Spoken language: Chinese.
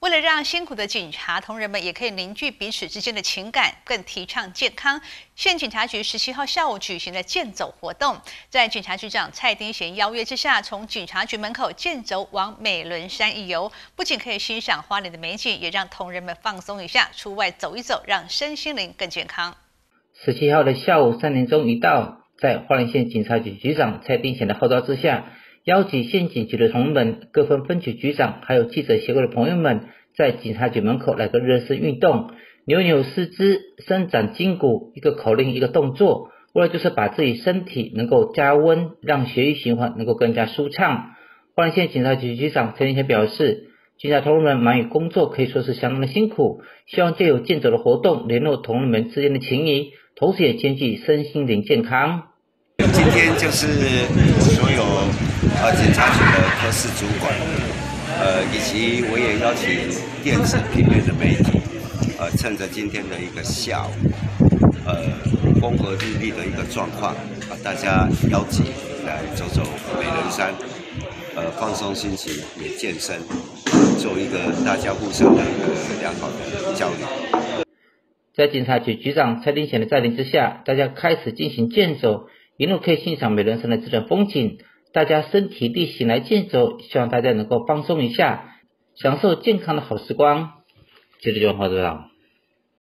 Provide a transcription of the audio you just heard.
为了让辛苦的警察同仁们也可以凝聚彼此之间的情感，更提倡健康，县警察局十七号下午举行了健走活动，在警察局长蔡丁贤邀约之下，从警察局门口健走往美仑山一游，不仅可以欣赏花莲的美景，也让同仁们放松一下，出外走一走，让身心灵更健康。十七号的下午三点钟一到，在花莲县警察局局长蔡丁贤的号召之下。邀集县警局的同仁、各分分局局长，还有记者协会的朋友们，在警察局门口来个热身运动，扭扭四肢，伸展筋骨，一个口令一个动作，为了就是把自己身体能够加温，让血液循环能够更加舒畅。花莲县警察局局长陈林贤表示，警察同仁们忙于工作，可以说是相当的辛苦，希望借由健走的活动，联络同仁们之间的情谊，同时也兼具身心灵健康。今天就是所有呃警察局的科室主管，呃以及我也邀请电子平面的媒体，呃趁着今天的一个下午，呃风和日丽的一个状况，把大家邀集来走走美人山，呃放松心情也健身，做一个大家互相的一个良好的交流。在警察局局长蔡丁贤的带领之下，大家开始进行健走。一路可以欣赏美人山的自然风景，大家身体力行来健走，希望大家能够放松一下，享受健康的好时光。接着就话多少？